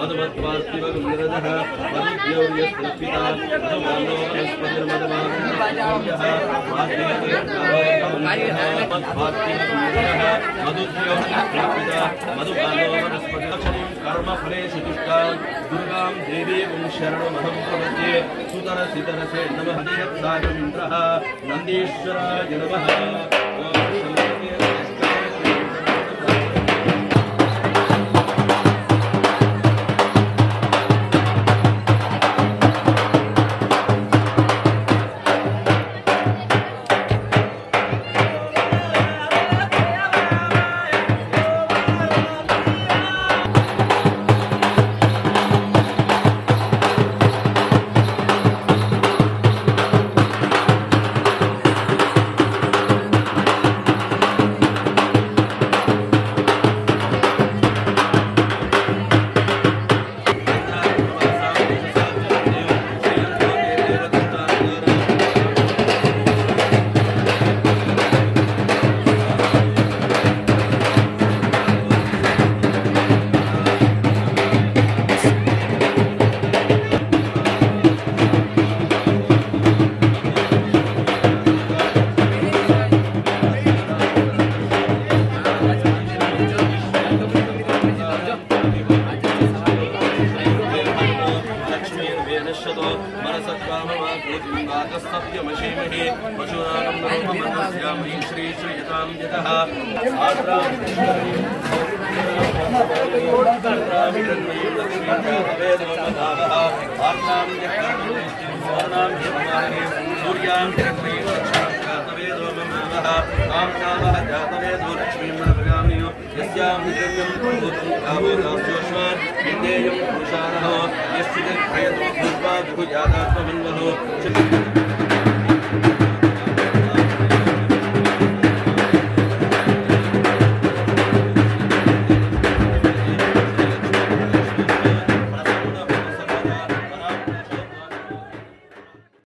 मधुपार्थिवगुणरजः मधुद्यौर्यस्तुपिता मधुमानो वनस्पतिर्मधुमानः कर्मफलेषु तुष्टां दुर्गां देवीं शरणमहं प्रपद्ये सुतरसितरसे नमः देवसागमिन्द्रः नन्दीश्वराय नमः मनसत्कामवाकूतिङ्गाकस्तभ्यमशीमहि पशूनां ब्रह्ममनस्यामि श्रीश्रीयतां यश्चित् भयतो भूत्वा विभुजातात्मन्वनो